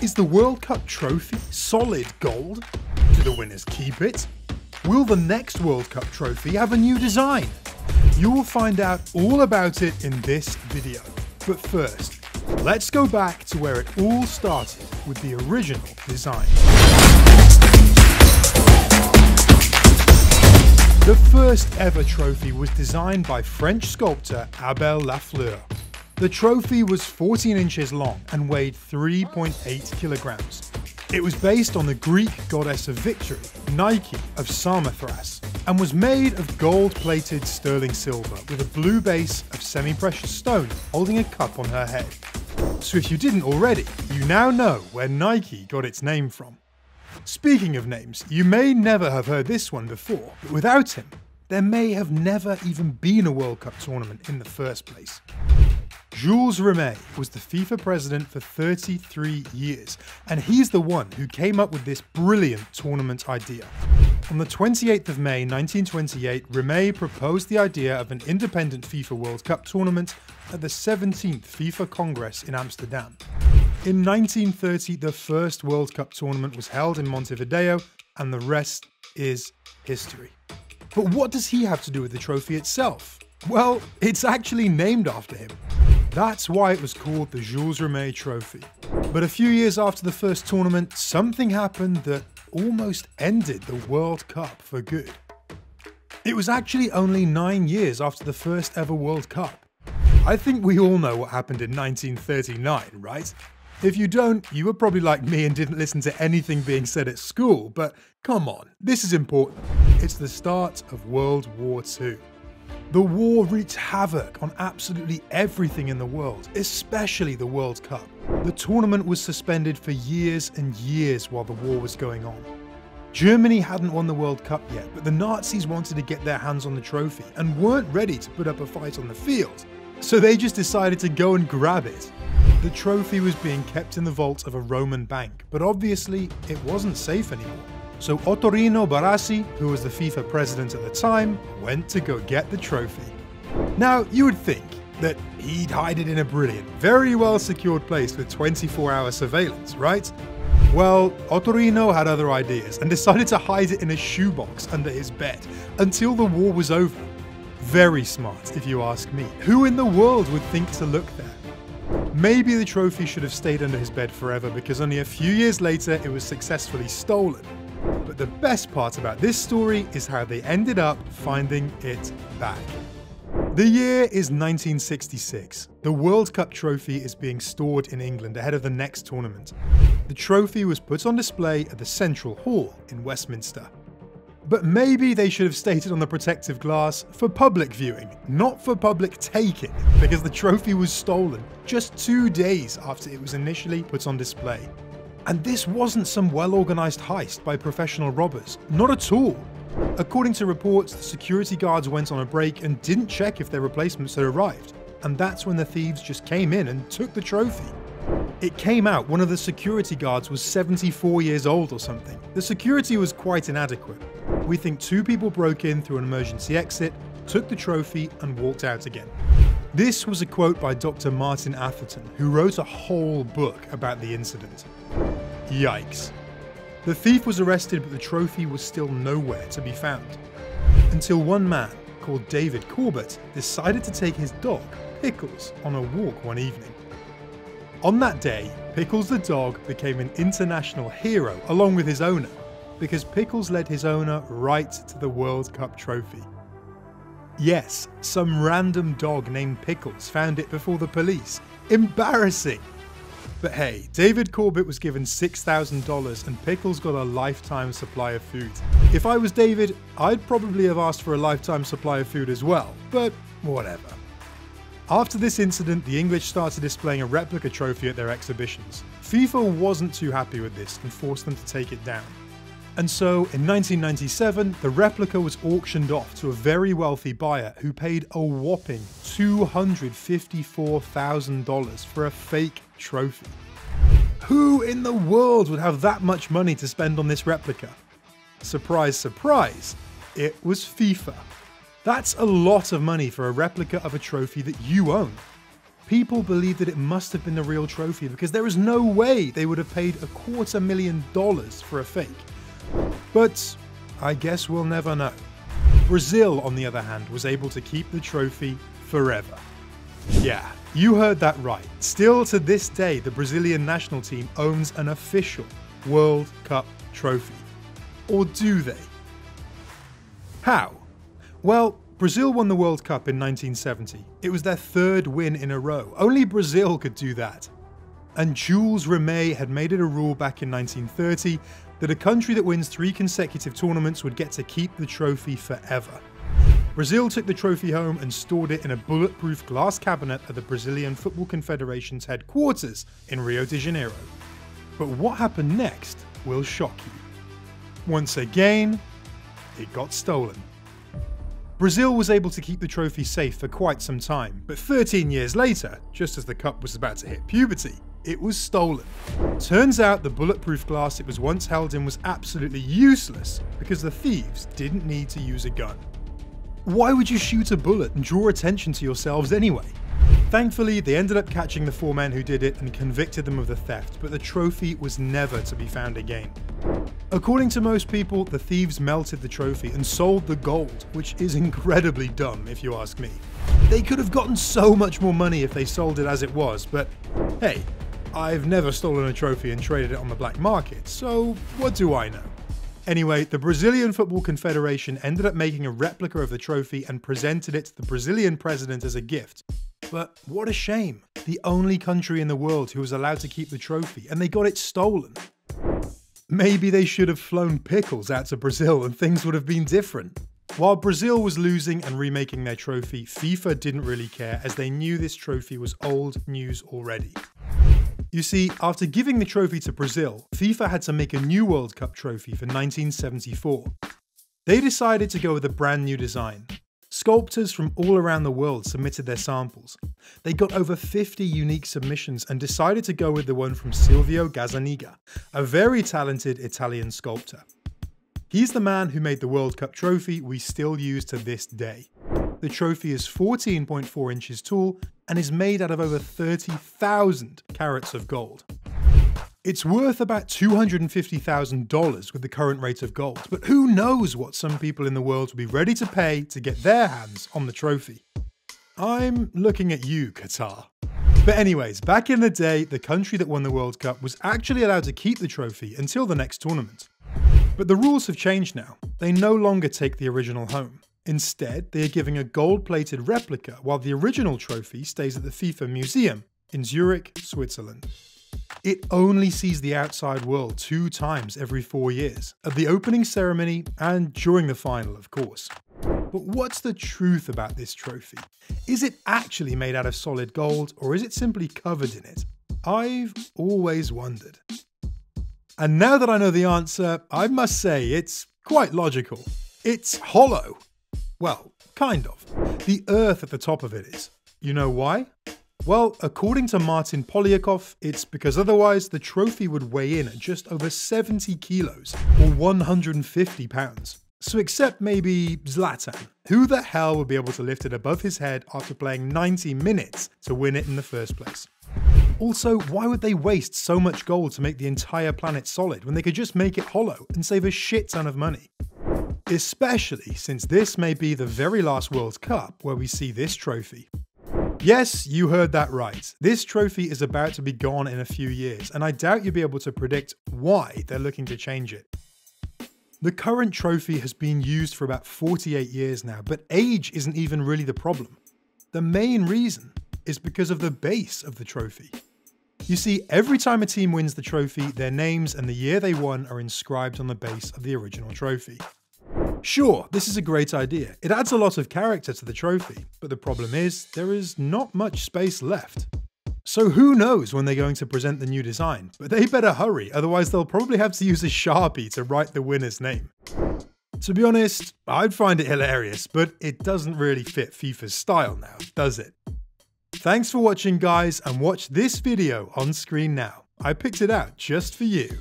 Is the World Cup trophy solid gold? Do the winners keep it? Will the next World Cup trophy have a new design? You will find out all about it in this video. But first, let's go back to where it all started with the original design. The first ever trophy was designed by French sculptor Abel Lafleur. The trophy was 14 inches long and weighed 3.8 kilograms. It was based on the Greek goddess of victory, Nike of Samothrace, and was made of gold plated sterling silver with a blue base of semi precious stone holding a cup on her head. So if you didn't already, you now know where Nike got its name from. Speaking of names, you may never have heard this one before, but without him, there may have never even been a World Cup tournament in the first place. Jules Rimet was the FIFA president for 33 years, and he's the one who came up with this brilliant tournament idea. On the 28th of May 1928, Rimet proposed the idea of an independent FIFA World Cup tournament at the 17th FIFA Congress in Amsterdam. In 1930, the first World Cup tournament was held in Montevideo, and the rest is history. But what does he have to do with the trophy itself? Well, it's actually named after him. That's why it was called the Jules Rimet Trophy. But a few years after the first tournament, something happened that almost ended the World Cup for good. It was actually only nine years after the first ever World Cup. I think we all know what happened in 1939, right? If you don't, you were probably like me and didn't listen to anything being said at school, but come on, this is important. It's the start of World War II. The war wreaked havoc on absolutely everything in the world, especially the World Cup. The tournament was suspended for years and years while the war was going on. Germany hadn't won the World Cup yet, but the Nazis wanted to get their hands on the trophy and weren't ready to put up a fight on the field. So they just decided to go and grab it. The trophy was being kept in the vault of a Roman bank, but obviously it wasn't safe anymore. So Ottorino Barassi, who was the FIFA president at the time, went to go get the trophy. Now, you would think that he'd hide it in a brilliant, very well secured place with 24 hour surveillance, right? Well, Ottorino had other ideas and decided to hide it in a shoebox under his bed until the war was over. Very smart, if you ask me. Who in the world would think to look there? Maybe the trophy should have stayed under his bed forever because only a few years later it was successfully stolen. The best part about this story is how they ended up finding it back. The year is 1966. The World Cup trophy is being stored in England ahead of the next tournament. The trophy was put on display at the Central Hall in Westminster. But maybe they should have stated on the protective glass for public viewing, not for public taking, because the trophy was stolen just two days after it was initially put on display. And this wasn't some well organised heist by professional robbers, not at all. According to reports, the security guards went on a break and didn't check if their replacements had arrived, and that's when the thieves just came in and took the trophy. It came out one of the security guards was 74 years old or something. The security was quite inadequate. We think two people broke in through an emergency exit, took the trophy, and walked out again. This was a quote by Dr. Martin Atherton, who wrote a whole book about the incident. Yikes. The thief was arrested, but the trophy was still nowhere to be found. Until one man, called David Corbett, decided to take his dog, Pickles, on a walk one evening. On that day, Pickles the dog became an international hero along with his owner, because Pickles led his owner right to the World Cup trophy. Yes, some random dog named Pickles found it before the police. Embarrassing! But hey, David Corbett was given $6,000 and Pickles got a lifetime supply of food. If I was David, I'd probably have asked for a lifetime supply of food as well, but whatever. After this incident, the English started displaying a replica trophy at their exhibitions. FIFA wasn't too happy with this and forced them to take it down. And so, in 1997, the replica was auctioned off to a very wealthy buyer who paid a whopping $254,000 for a fake trophy. Who in the world would have that much money to spend on this replica? Surprise, surprise, it was FIFA. That's a lot of money for a replica of a trophy that you own. People believed that it must have been the real trophy because there is no way they would have paid a quarter million dollars for a fake. But I guess we'll never know. Brazil, on the other hand, was able to keep the trophy forever. Yeah, you heard that right. Still to this day, the Brazilian national team owns an official World Cup trophy. Or do they? How? Well, Brazil won the World Cup in 1970. It was their third win in a row. Only Brazil could do that. And Jules Rimet had made it a rule back in 1930 that a country that wins three consecutive tournaments would get to keep the trophy forever. Brazil took the trophy home and stored it in a bulletproof glass cabinet at the Brazilian Football Confederation's headquarters in Rio de Janeiro. But what happened next will shock you. Once again, it got stolen. Brazil was able to keep the trophy safe for quite some time, but 13 years later, just as the cup was about to hit puberty, it was stolen. Turns out the bulletproof glass it was once held in was absolutely useless because the thieves didn't need to use a gun. Why would you shoot a bullet and draw attention to yourselves anyway? Thankfully, they ended up catching the four men who did it and convicted them of the theft, but the trophy was never to be found again. According to most people, the thieves melted the trophy and sold the gold, which is incredibly dumb if you ask me. They could have gotten so much more money if they sold it as it was, but hey, I've never stolen a trophy and traded it on the black market, so what do I know? Anyway, the Brazilian Football Confederation ended up making a replica of the trophy and presented it to the Brazilian president as a gift. But what a shame. The only country in the world who was allowed to keep the trophy, and they got it stolen. Maybe they should have flown pickles out to Brazil and things would have been different. While Brazil was losing and remaking their trophy, FIFA didn't really care as they knew this trophy was old news already. You see, after giving the trophy to Brazil, FIFA had to make a new World Cup trophy for 1974. They decided to go with a brand new design. Sculptors from all around the world submitted their samples. They got over 50 unique submissions and decided to go with the one from Silvio Gazzaniga, a very talented Italian sculptor. He's the man who made the World Cup trophy we still use to this day. The trophy is 14.4 inches tall and is made out of over 30,000 carats of gold. It's worth about $250,000 with the current rate of gold, but who knows what some people in the world will be ready to pay to get their hands on the trophy. I'm looking at you, Qatar. But anyways, back in the day, the country that won the World Cup was actually allowed to keep the trophy until the next tournament. But the rules have changed now. They no longer take the original home. Instead, they are giving a gold plated replica while the original trophy stays at the FIFA Museum in Zurich, Switzerland. It only sees the outside world two times every four years, at the opening ceremony and during the final, of course. But what's the truth about this trophy? Is it actually made out of solid gold or is it simply covered in it? I've always wondered. And now that I know the answer, I must say it's quite logical. It's hollow. Well, kind of. The Earth at the top of it is. You know why? Well, according to Martyn Poliakoff, it's because otherwise the trophy would weigh in at just over 70 kilos, or 150 pounds. So except maybe Zlatan, who the hell would be able to lift it above his head after playing 90 minutes to win it in the first place? Also, why would they waste so much gold to make the entire planet solid when they could just make it hollow and save a shit ton of money? Especially since this may be the very last World Cup where we see this trophy. Yes, you heard that right. This trophy is about to be gone in a few years, and I doubt you'll be able to predict why they're looking to change it. The current trophy has been used for about 48 years now, but age isn't even really the problem. The main reason is because of the base of the trophy. You see, every time a team wins the trophy, their names and the year they won are inscribed on the base of the original trophy. Sure, this is a great idea. It adds a lot of character to the trophy, but the problem is, there is not much space left. So who knows when they're going to present the new design, but they better hurry, otherwise they'll probably have to use a Sharpie to write the winner's name. To be honest, I'd find it hilarious, but it doesn't really fit FIFA's style now, does it? Thanks for watching guys, and watch this video on screen now. I picked it out just for you.